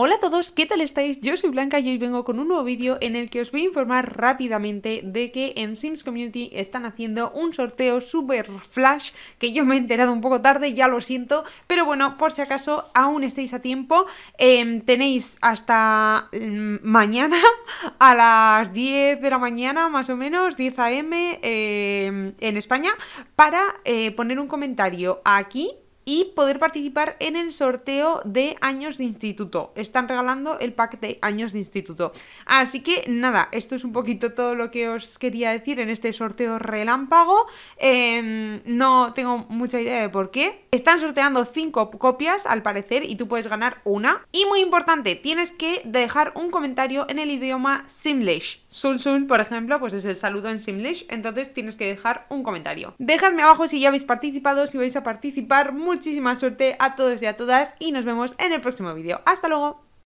Hola a todos, ¿qué tal estáis? Yo soy Blanca y hoy vengo con un nuevo vídeo en el que os voy a informar rápidamente de que en Sims Community están haciendo un sorteo super flash que yo me he enterado un poco tarde, ya lo siento, pero bueno, por si acaso aún estáis a tiempo, em, tenéis hasta mm, mañana a las 10 de la mañana más o menos, 10 am em, en España, para eh, poner un comentario aquí y poder participar en el sorteo de años de instituto. Están regalando el pack de años de instituto. Así que nada, esto es un poquito todo lo que os quería decir en este sorteo relámpago. Em, no tengo mucha idea de por qué. Están sorteando 5 copias al parecer y tú puedes ganar una. Y muy importante, tienes que dejar un comentario en el idioma Simlish. Sul Sul, por ejemplo, pues es el saludo en Simlish, entonces tienes que dejar un comentario. Dejadme abajo si ya habéis participado, si vais a participar. Muchísima suerte a todos y a todas y nos vemos en el próximo vídeo. ¡Hasta luego!